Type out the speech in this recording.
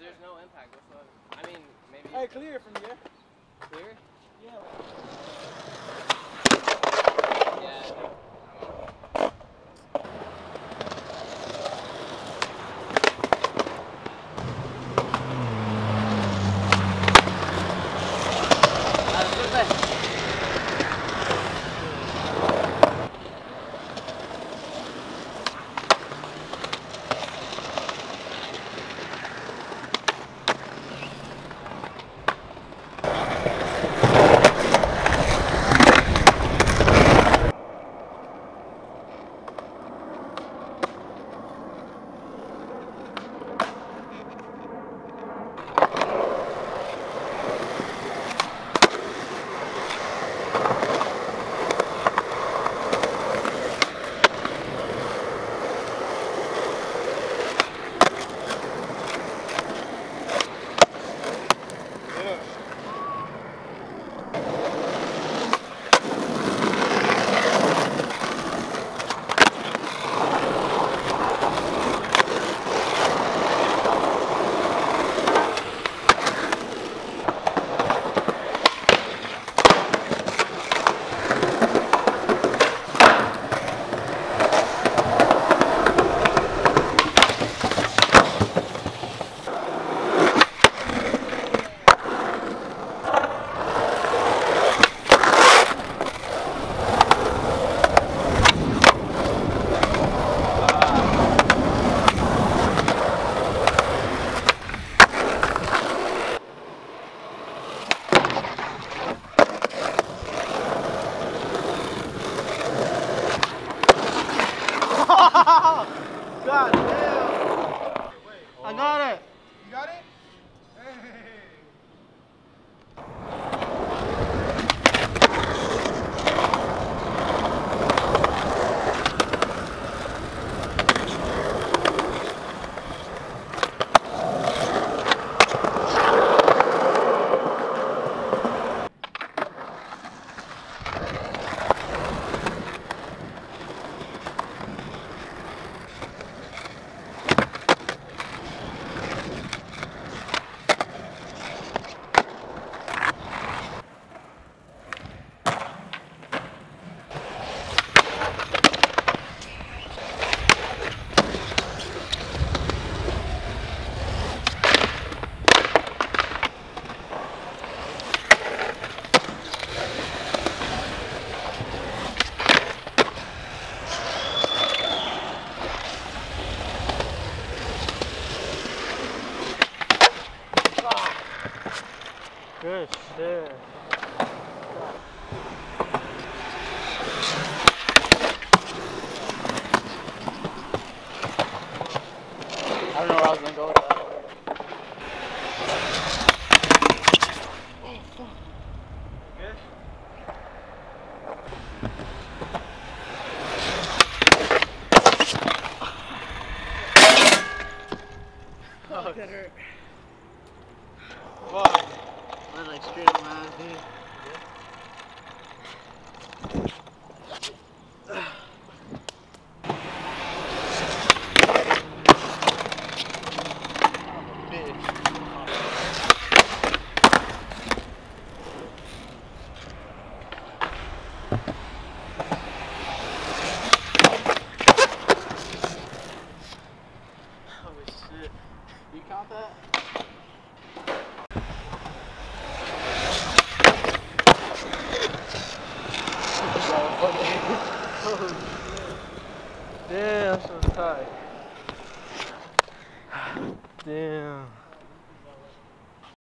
there's no impact whatsoever. I mean, maybe. I clear from here. Obrigado. Good shit. I don't know where I was gonna go with that. Oh, that hurt. Fuck. Like straight on my Damn, so tight. Damn.